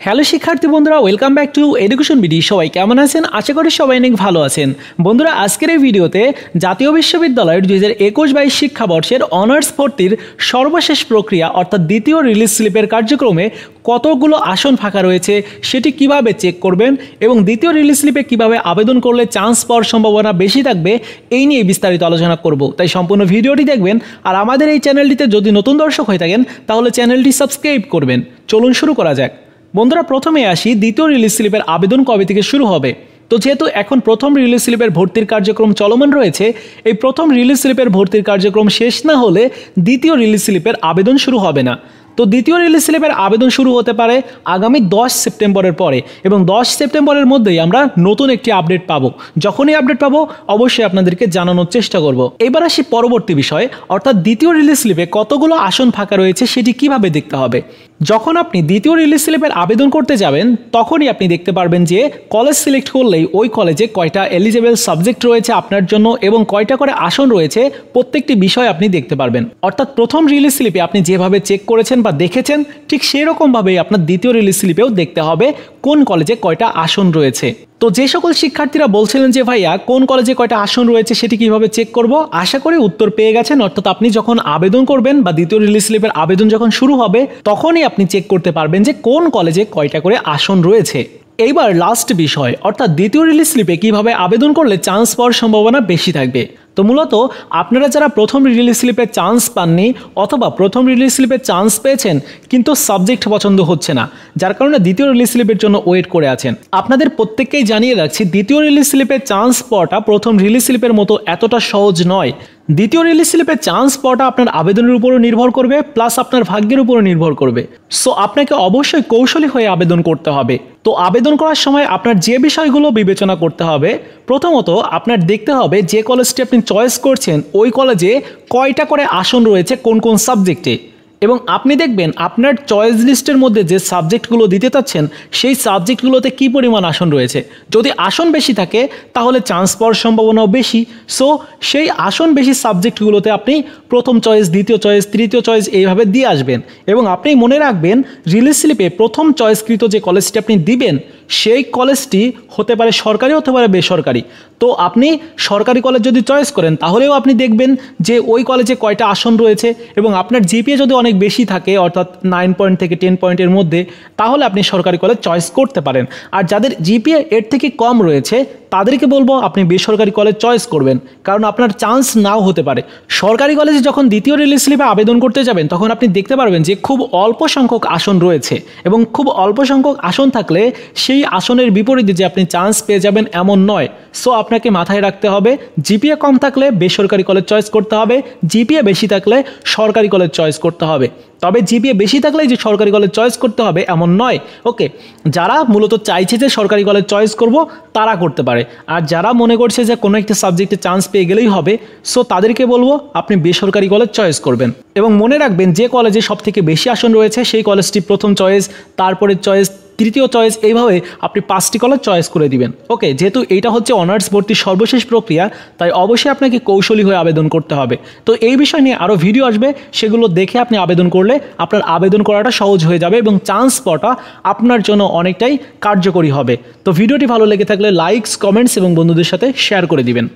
Hello শিক্ষার্থী বন্ধুরা welcome back to education BD সবাই কেমন আছেন? আশা করি সবাই অনেক ভালো আছেন। বন্ধুরা, আজকের এই ভিডিওতে জাতীয় বিশ্ববিদ্যালয়ের দুই হাজার একুশ বাইশ শিক্ষাবর্ষের অনার্স ভর্তির সর্বশেষ প্রক্রিয়া, অর্থাৎ দ্বিতীয় রিলিজ স্লিপের কার্যক্রমে কতগুলো আসন ফাঁকা রয়েছে, সেটি কীভাবে চেক করবেন এবং দ্বিতীয় রিলিজ স্লিপে কীভাবে আবেদন করলে চান্স পাওয়ার সম্ভাবনা বেশি থাকবে, এই নিয়ে বিস্তারিত আলোচনা করব। তাই সম্পূর্ণ ভিডিওটি দেখবেন আর আমাদের এই চ্যানেলটিতে যদি নতুন দর্শক হয়ে থাকেন, তাহলে চ্যানেলটি সাবস্ক্রাইব করবেন। চলুন শুরু করা যাক। বন্ধুরা, প্রথমে আসি দ্বিতীয় রিলিজ স্লিপের আবেদন কবে থেকে শুরু হবে? তো যেহেতু এখন প্রথম রিলিজ স্লিপের ভর্তির কার্যক্রম চলমান রয়েছে, এই প্রথম রিলিজ স্লিপের ভর্তির কার্যক্রম শেষ না হলে দ্বিতীয় রিলিজ স্লিপের আবেদন শুরু হবে না। তো দ্বিতীয় রিলিজ স্লিপের আবেদন শুরু হতে পারে আগামী দশ সেপ্টেম্বরের পরে এবং দশ সেপ্টেম্বরের মধ্যেই আমরা নতুন একটি আপডেট পাবো। যখনই আপডেট পাবো, অবশ্যই আপনাদেরকে জানানোর চেষ্টা করব। এবার আসি পরবর্তী বিষয়, অর্থাৎ দ্বিতীয় রিলিজ স্লিপে কতগুলো আসন ফাঁকা রয়েছে সেটি কীভাবে দেখতে হবে? যখন আপনি দ্বিতীয় রিলিজ স্লিপের আবেদন করতে যাবেন, তখনই আপনি দেখতে পারবেন যে কলেজ সিলেক্ট করলেই ওই কলেজে কয়টা এলিজেবল সাবজেক্ট রয়েছে আপনার জন্য এবং কয়টা করে আসন রয়েছে, প্রত্যেকটি বিষয় আপনি দেখতে পারবেন। অর্থাৎ প্রথম রিলিজ স্লিপে আপনি যেভাবে চেক করেছেন বা দেখেছেন, ঠিক সেরকমভাবেই আপনার দ্বিতীয় রিলিজ স্লিপেও দেখতে হবে কোন কলেজে কয়টা আসন রয়েছে। তো যে সকল শিক্ষার্থীরা বলছিলেন যে, ভাইয়া, কোন কলেজে কয়টা আসন রয়েছে সেটি কীভাবে চেক করব? আশা করি উত্তর পেয়ে গেছেন, অর্থাৎ আপনি যখন আবেদন করবেন বা দ্বিতীয় রিলিজ স্লিপের আবেদন যখন শুরু হবে, তখনই আপনি চেক করতে পারবেন যে, কোন কলেজে কয়টা করে আসন রয়েছে। এইবার লাস্ট বিষয়, অর্থাৎ দ্বিতীয় রিলিজ স্লিপে কীভাবে আবেদন করলে চান্স পাওয়ার সম্ভাবনা বেশি থাকবে। তো মূলত আপনারা যারা প্রথম রিলিজ স্লিপে চান্স পাননি অথবা প্রথম রিলিজ স্লিপে চান্স পেয়েছেন, কিন্তু সাবজেক্ট পছন্দ হচ্ছে না, যার কারণে দ্বিতীয় রিলিজ স্লিপের জন্য ওয়েট করে আছেন। আপনাদের প্রত্যেককেই জানিয়ে রাখছি, দ্বিতীয় রিলিজ স্লিপে চান্স পাওয়াটা প্রথম রিলিজ স্লিপের মতো এতটা সহজ নয়। দ্বিতীয় রিলিজ স্লিপে চান্স পাওয়াটা আপনার আবেদনের উপরও নির্ভর করবে প্লাস আপনার ভাগ্যের উপরও নির্ভর করবে। সো আপনাকে অবশ্যই কৌশলী হয়ে আবেদন করতে হবে। তো আবেদন করার সময় আপনার যে বিষয়গুলো বিবেচনা করতে হবে, প্রথমত আপনার দেখতে হবে যে কলেজটি আপনি চয়েস করছেন, ওই কলেজে কয়টা করে আসন রয়েছে, কোন কোন সাবজেক্টে এবং আপনি দেখবেন আপনার চয়েস লিস্টের মধ্যে যে সাবজেক্টগুলো দিতে চাচ্ছেন, সেই সাবজেক্টগুলোতে কি পরিমাণ আসন রয়েছে? যদি আসন বেশি থাকে, তাহলে চান্স পাওয়ার সম্ভাবনাও বেশি। সো সেই আসন বেশি সাবজেক্টগুলোতে আপনি প্রথম চয়েস দ্বিতীয় চয়েস তৃতীয় চয়েস এইভাবে দিয়ে আসবেন। এবং আপনি মনে রাখবেন রিলিজ স্লিপে প্রথম চয়েসকৃত যে কলেজটি আপনি দিবেন, সেই কলেজটি হতে পারে সরকারি হতে পারে বেসরকারি। তো আপনি সরকারি কলেজ যদি চয়েস করেন, তাহলেও আপনি দেখবেন যে ওই কলেজে কয়টা আসন রয়েছে এবং আপনার জিপিএ যদি অনেক বেশি থাকে, অর্থাৎ নাইন পয়েন্ট থেকে টেন পয়েন্টের মধ্যে, তাহলে আপনি সরকারি কলেজ চয়েস করতে পারেন। আর যাদের জিপিএ এর থেকে কম রয়েছে তাদেরকে বলব, আপনি বেসরকারি কলেজ চয়েস করবেন। কারণ আপনার চান্স নাও হতে পারে। সরকারি কলেজে যখন দ্বিতীয় রিলিজ স্লিপে আবেদন করতে যাবেন, তখন আপনি দেখতে পারবেন যে খুব অল্প সংখ্যক আসন রয়েছে এবং খুব অল্প সংখ্যক আসন থাকলে সেই আসনের বিপরীতে যে আপনি চান্স পেয়ে যাবেন এমন নয়। সো আপনাকে মাথায় রাখতে হবে জিপিএ কম থাকলে বেসরকারি কলেজ চয়েস করতে হবে জিপিএ বেশি থাকলে সরকারি কলেজ চয়েস করতে হবে। তবে জিপিএ বেশি থাকলেই যে সরকারি কলেজ চয়েস করতে হবে, এমন নয়। ওকে যারা মূলত চাইছে যে সরকারি কলেজ চয়েস করব, তারা করতে পারে। আর যারা মনে করছে যে কোনো একটি সাবজেক্টে চান্স পেয়ে গেলেই হবে সো তাদেরকে বলব আপনি বেসরকারি কলেজ চয়েস করবেন। এবং মনে রাখবেন যে কলেজে সব থেকে বেশি আসন রয়েছে, সেই কলেজটি প্রথম চয়েস তারপরে চয়েস তৃতীয় চয়েস এইভাবে আপনি পাঁচটি কলেজ চয়েস করে দিবেন। ওকে যেহেতু এইটা হচ্ছে অনার্স ভর্তির সর্বশেষ প্রক্রিয়া, তাই অবশ্যই আপনাকে কৌশলী হয়ে আবেদন করতে হবে। তো এই বিষয় নিয়ে আরও ভিডিও আসবে, সেগুলো দেখে আপনি আবেদন করলে আপনার আবেদন করাটা সহজ হয়ে যাবে এবং চান্স পাওয়াটা আপনার জন্য অনেকটাই কার্যকরী হবে। তো ভিডিওটি ভালো লেগে থাকলে লাইকস কমেন্টস এবং বন্ধুদের সাথে শেয়ার করে দিবেন।